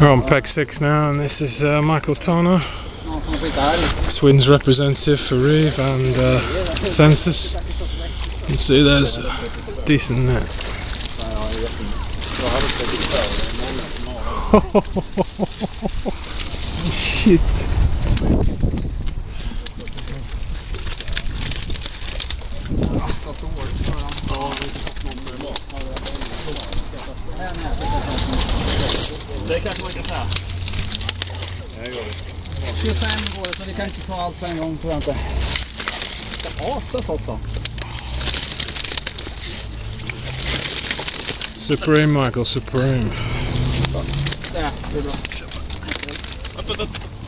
We're on peg six now, and this is uh, Michael Turner, Någon som skickar älg. Sweden's representative for Reeve and uh, Sensas. You can see there's a decent net. Shit. Det kanske man kan säga. 25 går det, så vi kan inte ta allt på en gång tror jag inte. Det asas också. Supreme Michael, supreme. Där, det är bra. Upp, upp, upp.